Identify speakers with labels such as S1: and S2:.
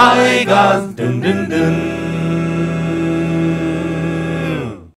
S1: I got dun dun dun.